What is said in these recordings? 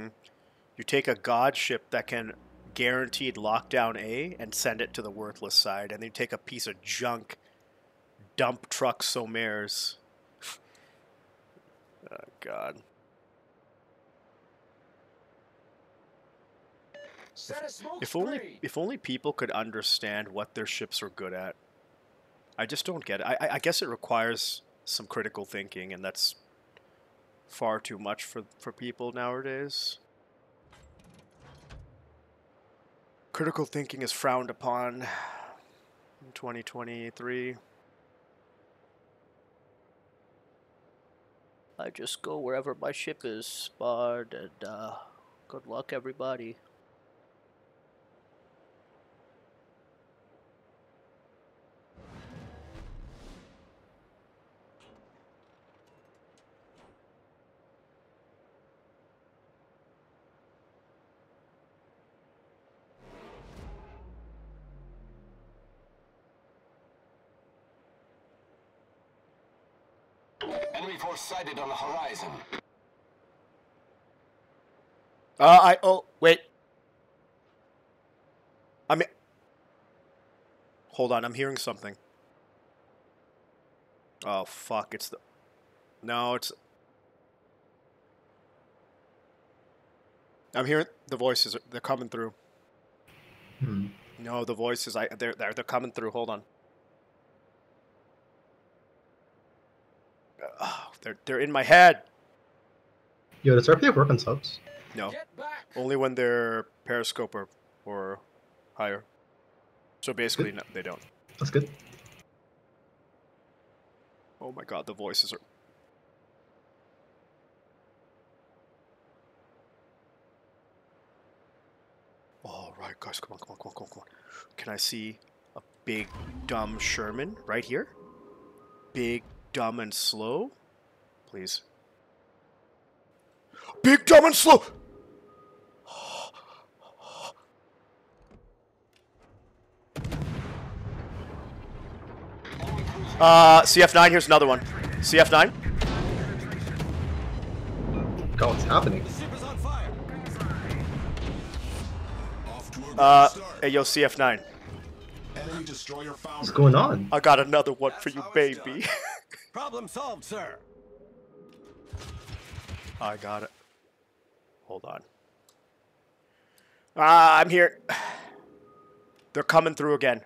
Mm-hmm. You take a god ship that can guaranteed lock down A and send it to the worthless side, and then you take a piece of junk, dump truck Somares. oh god. If only if only people could understand what their ships are good at. I just don't get it. I, I guess it requires some critical thinking, and that's far too much for, for people nowadays. Critical thinking is frowned upon in 2023. I just go wherever my ship is spotted, and uh, good luck, everybody. Enemy force sighted on the horizon. Uh, I, oh, wait. I'm, hold on, I'm hearing something. Oh, fuck, it's the, no, it's, I'm hearing the voices, they're coming through. Hmm. No, the voices, I, they're, they're, they're coming through, hold on. Oh, they're, they're in my head. Yo, does RPF work on subs? No. Only when they're periscope or, or higher. So basically, no, they don't. That's good. Oh my god, the voices are. All right, guys, come on, come on, come on, come on, come on. Can I see a big, dumb Sherman right here? Big, dumb, and slow? Please. Big, dumb, and slow! Uh, CF9, here's another one. CF9? God, what's happening? Uh, hey, yo, CF9. What's going on? I got another one for you, baby. Problem solved, sir. I got it. Hold on. Ah, I'm here. They're coming through again.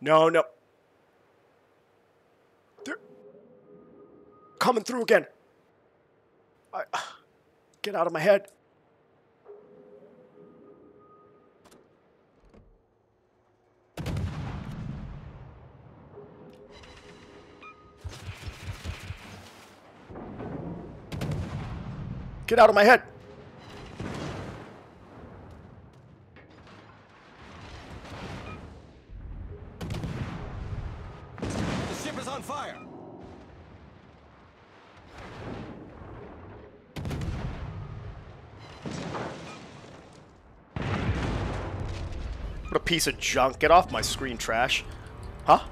No, no. They're coming through again. I, get out of my head. Get out of my head. The ship is on fire. What a piece of junk. Get off my screen, trash. Huh?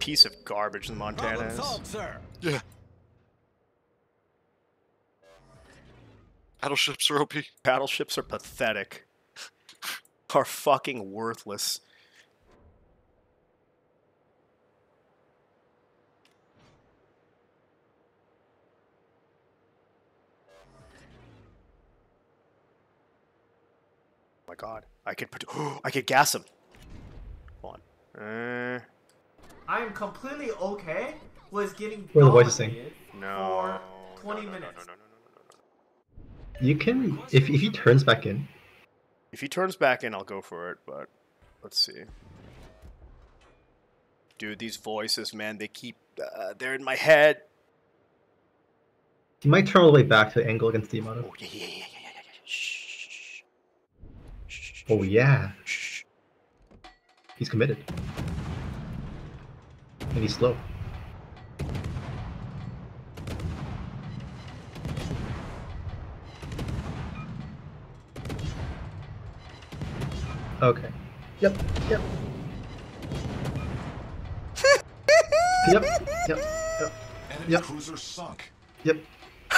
Piece of garbage the Montana is. solved, sir. Yeah. Battleships are OP. Battleships are pathetic. are fucking worthless. Oh my god. I could put I could gas him. Hold on. Uh, I am completely okay with getting What are the voices saying? no. for 20 no, no, no, minutes. no, no, no, no, no. You can if if he turns back in. If he turns back in, I'll go for it, but let's see. Dude, these voices, man, they keep, uh, they're in my head. He might turn all the way back to the angle against the Yamato. Oh, yeah, yeah, yeah, yeah, yeah, yeah, yeah. Shh. Shh. Oh yeah, Shh. he's committed. And he's slow. Okay. Yep. Yep. yep. Yep. Yep. Enemy Yep. cruiser sunk. Yep.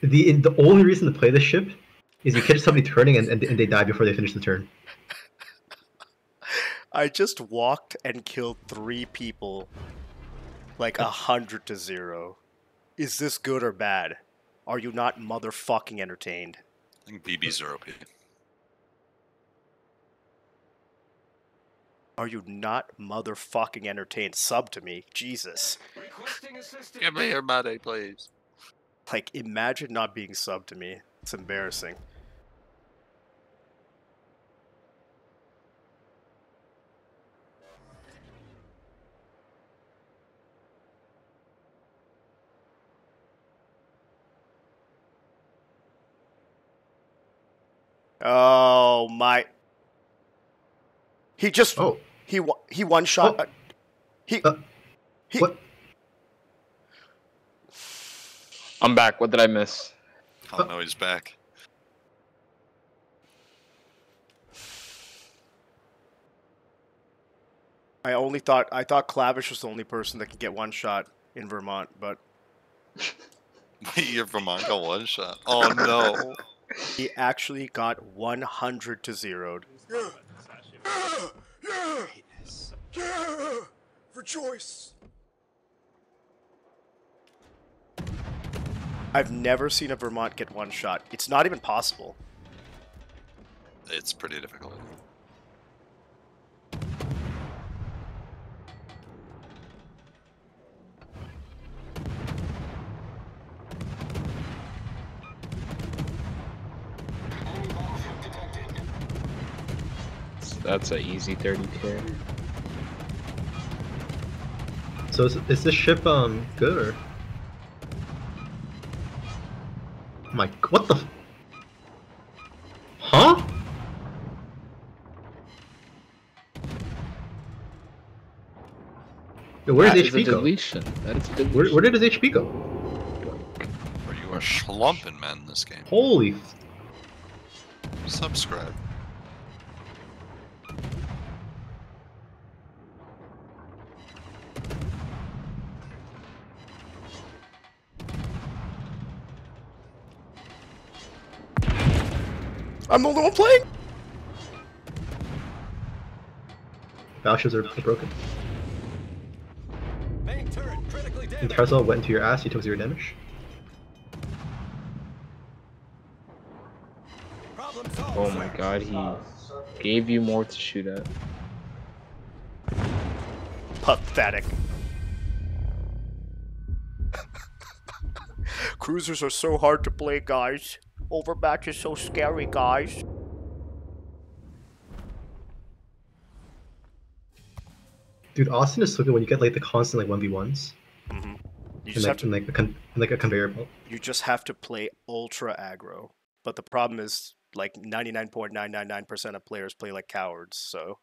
The the only reason to play this ship is you catch somebody turning and, and, and they die before they finish the turn. I just walked and killed three people, like a hundred to zero. Is this good or bad? Are you not motherfucking entertained? I think BB's are OP. Are you not motherfucking entertained? Sub to me, Jesus. Requesting assistance. Give me your money, please. Like, imagine not being sub to me. It's embarrassing. Oh my! He just oh. he he one shot. Oh. he Uh, he. what? I'm back. What did I miss? Oh no, he's back. I only thought I thought Clavish was the only person that could get one shot in Vermont, but Your Vermont got one shot. Oh no. he actually got 100 to zeroed. Rejoice. I've never seen a Vermont get one shot. It's not even possible. It's pretty difficult. That's an easy 30k. So is, is this ship um good or? My what the? f- Huh? Yo, Where's That is a HP go? deletion. That is a deletion. Where, where did his HP go? Or you are schlumping, man, in this game. Holy! Subscribe. I'm the only one playing. Battleships are broken. Main turret critically And damaged. Tesla went into your ass. You took zero damage. Oh my god, he gave you more to shoot at. Pathetic. Cruisers are so hard to play, guys. Overmatch is so scary, guys. Dude, Austin is so good when you get like the constant like one v ones hmm You and just have to and, like, a con- and, like a conveyor belt. you just have to play ultra aggro. But the problem is like 99.999% of players play like cowards, so